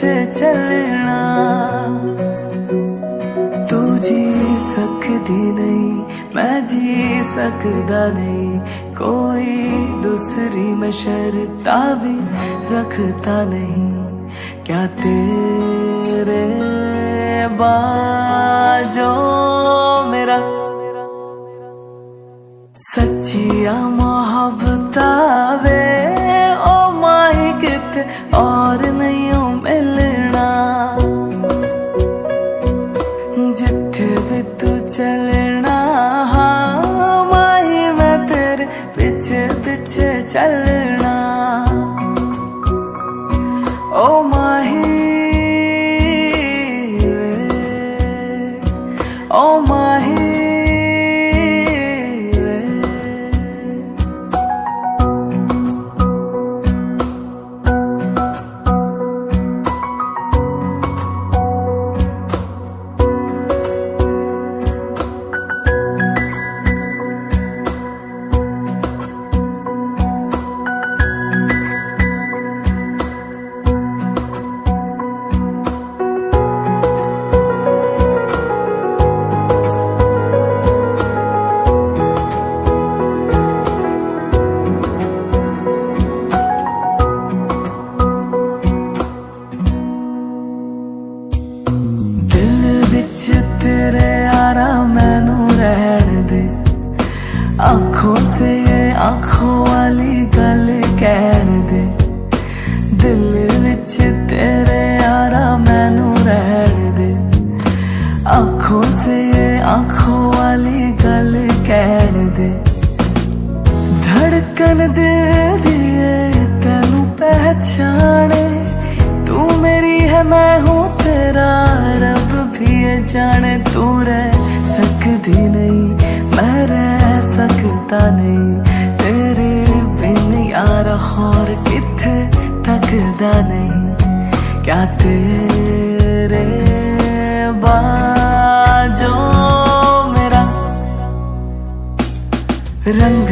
पीछे चलना। तू जी सकती नहीं, मैं जी सकदा नहीं। कोई दूसरी मैं भी रखता नहीं। क्या तेरे बाजो मेरा सच्चिया मोहब्बत वे ओ माही कित और चलना। हाँ माही मैं तेरे पीछे पीछे चलना। आँखों वाली गल कह दे। दिल विच तेरे यारा मैनू दे। आँखों से आँखों वाली गल कह दे। धड़कन दे दिए पहचाने। तू मेरी है, मैं हूँ तेरा रब, भी जाने तू रह और किथे थकदा नहीं। क्या तेरे बाजो मेरा रंग